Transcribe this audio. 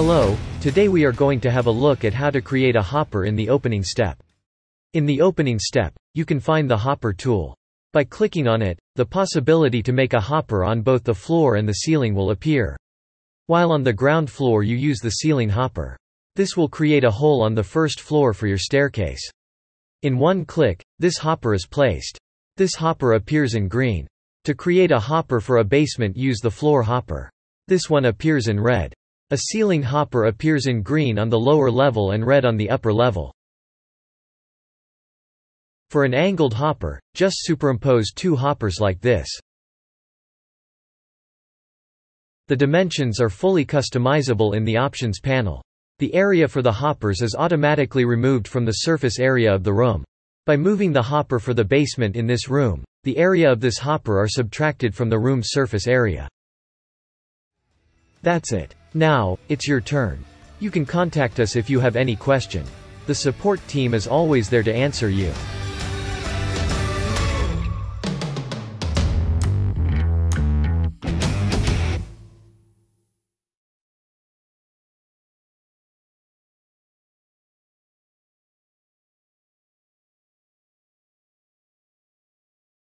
Hello, today we are going to have a look at how to create a hopper in the opening step. In the opening step, you can find the hopper tool. By clicking on it, the possibility to make a hopper on both the floor and the ceiling will appear. While on the ground floor you use the ceiling hopper. This will create a hole on the first floor for your staircase. In one click, this hopper is placed. This hopper appears in green. To create a hopper for a basement use the floor hopper. This one appears in red. A ceiling hopper appears in green on the lower level and red on the upper level. For an angled hopper, just superimpose two hoppers like this. The dimensions are fully customizable in the Options panel. The area for the hoppers is automatically removed from the surface area of the room. By moving the hopper for the basement in this room, the area of this hopper are subtracted from the room's surface area. That's it. Now, it's your turn. You can contact us if you have any question. The support team is always there to answer you.